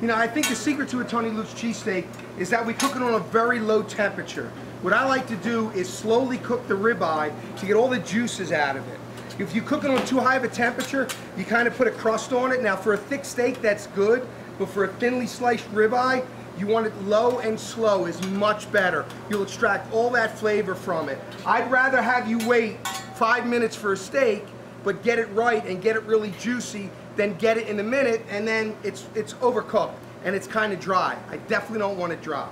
You know, I think the secret to a Tony Luke's cheesesteak is that we cook it on a very low temperature. What I like to do is slowly cook the ribeye to get all the juices out of it. If you cook it on too high of a temperature, you kind of put a crust on it. Now for a thick steak, that's good, but for a thinly sliced ribeye, you want it low and slow is much better. You'll extract all that flavor from it. I'd rather have you wait five minutes for a steak, but get it right and get it really juicy then get it in a minute and then it's, it's overcooked and it's kind of dry. I definitely don't want it dry.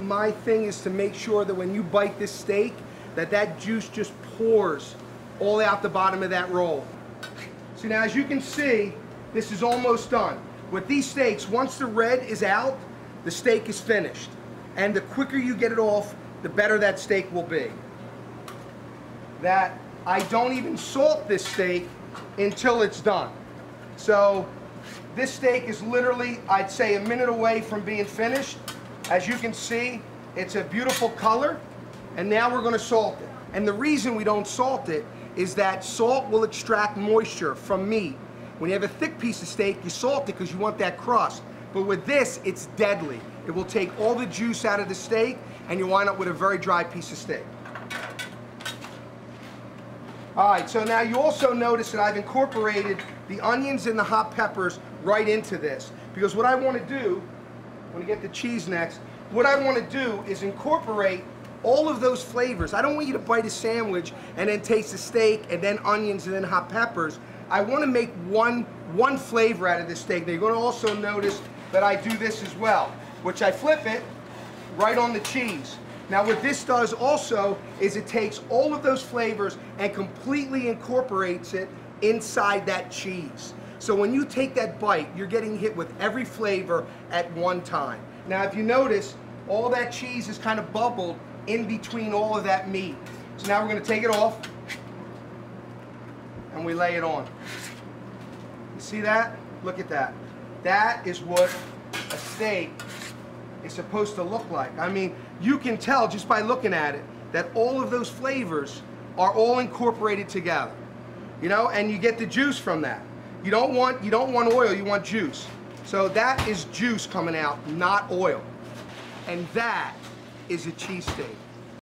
My thing is to make sure that when you bite this steak, that that juice just pours all out the bottom of that roll. So now as you can see, this is almost done. With these steaks, once the red is out, the steak is finished. And the quicker you get it off, the better that steak will be. That I don't even salt this steak until it's done. So this steak is literally, I'd say, a minute away from being finished. As you can see, it's a beautiful color. And now we're going to salt it. And the reason we don't salt it is that salt will extract moisture from meat. When you have a thick piece of steak, you salt it because you want that crust. But with this, it's deadly. It will take all the juice out of the steak and you wind up with a very dry piece of steak. All right, so now you also notice that I've incorporated the onions and the hot peppers right into this. Because what I want to do, when you get the cheese next, what I want to do is incorporate all of those flavors. I don't want you to bite a sandwich and then taste the steak and then onions and then hot peppers. I want to make one, one flavor out of this steak. Now you're going to also notice that I do this as well, which I flip it right on the cheese. Now what this does also is it takes all of those flavors and completely incorporates it inside that cheese. So when you take that bite, you're getting hit with every flavor at one time. Now if you notice, all that cheese is kind of bubbled in between all of that meat. So now we're going to take it off and we lay it on. You see that? Look at that. That is what a steak is supposed to look like. I mean, you can tell just by looking at it that all of those flavors are all incorporated together. You know, and you get the juice from that. You don't want you don't want oil, you want juice. So that is juice coming out, not oil. And that is a cheesesteak.